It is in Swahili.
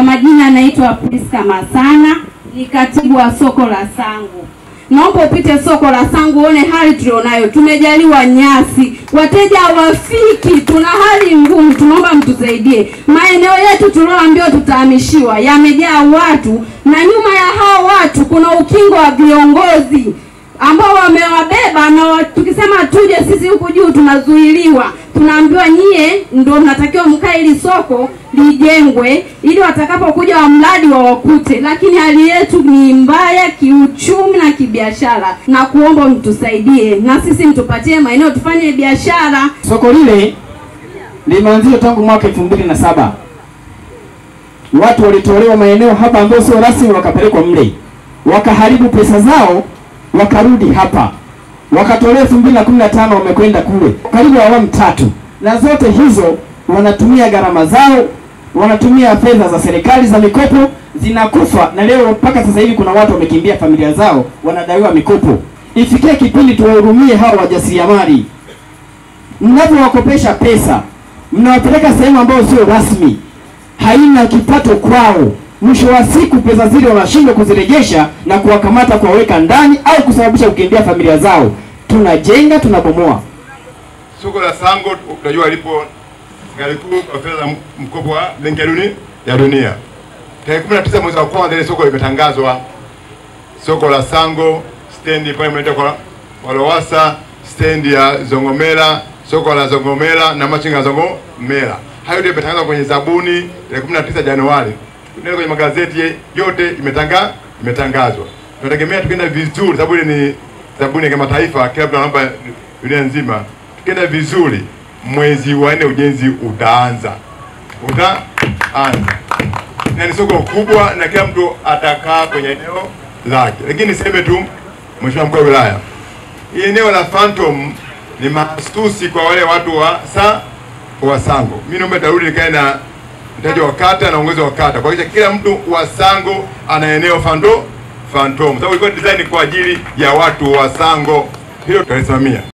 Kwa majina anaitwa Priska Masana, ni katibu wa soko la Sangu. Naomba upite soko la Sangu uone hali tulionayo. Tumejaliwa nyasi, wateja wafiki tuna hali ngumu. Tunaomba mtusaidie. Maeneo yetu tulioambiwa tutahamishiwa yamejaa watu, na nyuma ya hao watu kuna ukingo wa viongozi ambao wamewabeba na tukisema tuje sisi huku juu tunazuiliwa, tunaambiwa nyie ndio mnatakiwa mkae ili soko lijengwe ili watakapokuja wa mradi wawakute, lakini hali yetu ni mbaya kiuchumi na kibiashara, na kuomba mtusaidie na sisi mtupatie maeneo tufanye biashara. Soko lile limeanzishwa tangu mwaka elfu mbili na saba. Watu walitolewa maeneo hapa ambayo sio rasmi, wakapelekwa mle, wakaharibu pesa zao, wakarudi hapa, kumi na tano wamekwenda kule, karibu awamu tatu, na zote hizo wanatumia gharama zao, wanatumia fedha za serikali za mikopo, zinakufa na leo mpaka sasa hivi kuna watu wamekimbia familia zao, wanadaiwa mikopo. Ifikie kipindi tuwahurumie hao wajasiriamali mnavyowakopesha pesa mnawapeleka sehemu ambayo sio rasmi, haina kipato kwao. Mwisho wa siku pesa zile wanashindwa kuzirejesha na kuwakamata kuwaweka ndani au kusababisha kukimbia familia zao. Tunajenga, tunabomoa. Soko la Sango unajua lipo serikali kuu kwa fedha za mkopo wa Benki ya Dunia ya. Tarehe 19 mwezi wa kwanza ile soko limetangazwa. Soko la Sango, stendi pale mnaita kwa Walowasa, stendi ya Zongomela, soko la Zongomela na machinga Zongomela. Hayo ndio imetangazwa kwenye zabuni tarehe 19 Januari. Ndio kwenye magazeti yote imetanga imetangazwa. Tunategemea tukienda vizuri sababu ile ni sabuni ya kimataifa, kila mtu anaomba dunia nzima. Tukienda vizuri mwezi wa nne ujenzi utaanza. Utaanza. Na ni soko kubwa na kila mtu atakaa kwenye eneo lake. Lakini niseme tu Mheshimiwa mkuu wa wilaya, hii eneo la Phantom ni mahususi kwa wale watu wa sa wa Sango. Mimi naomba tarudi nikae na mtaji wa kata na uongozi wa kata kuhakikisha kila mtu wa Sango ana eneo fando fantom, Sababu ilikuwa design kwa ajili ya watu wa Sango. Hilo tutalisimamia.